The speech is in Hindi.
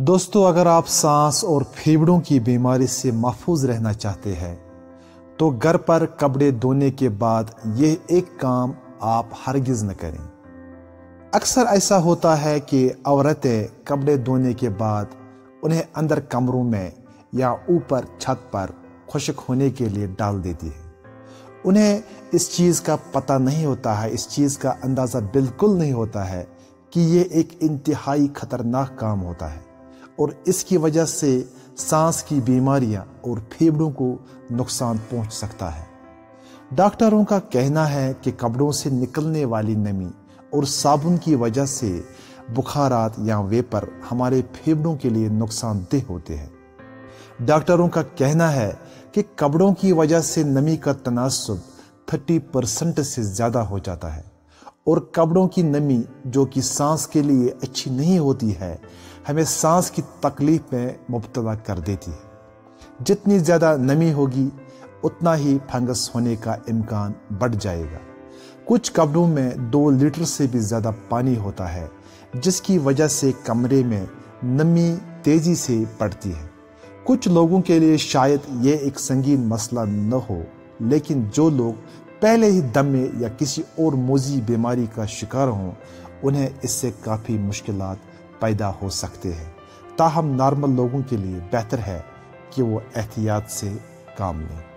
दोस्तों, अगर आप सांस और फेफड़ों की बीमारी से महफूज रहना चाहते हैं तो घर पर कपड़े धोने के बाद यह एक काम आप हरगिज न करें। अक्सर ऐसा होता है कि औरतें कपड़े धोने के बाद उन्हें अंदर कमरों में या ऊपर छत पर खुशक होने के लिए डाल देती है। उन्हें इस चीज़ का पता नहीं होता है, इस चीज़ का अंदाज़ा बिल्कुल नहीं होता है कि ये एक इंतहाई खतरनाक काम होता है। और इसकी वजह से सांस की बीमारियाँ और फेफड़ों को नुकसान पहुँच सकता है। डॉक्टरों का कहना है कि कपड़ों से निकलने वाली नमी और साबुन की वजह से बुखारात या वेपर हमारे फेफड़ों के लिए नुकसानदेह होते हैं। डॉक्टरों का कहना है कि कपड़ों की वजह से नमी का तनासब 30 परसेंट से ज़्यादा हो जाता है और कपड़ों की नमी जो कि सांस के लिए अच्छी नहीं होती है हमें सांस की तकलीफ़ में मुबतला कर देती है। जितनी ज़्यादा नमी होगी, उतना ही फंगस होने का इम्कान बढ़ जाएगा। कुछ कमरों में दो लीटर से भी ज़्यादा पानी होता है, जिसकी वजह से कमरे में नमी तेज़ी से बढ़ती है। कुछ लोगों के लिए शायद ये एक संगीन मसला न हो, लेकिन जो लोग पहले ही दम में या किसी और मोजी बीमारी का शिकार हों, उन्हें इससे काफ़ी मुश्किल पैदा हो सकते हैं। ताहम नॉर्मल लोगों के लिए बेहतर है कि वो एहतियात से काम लें।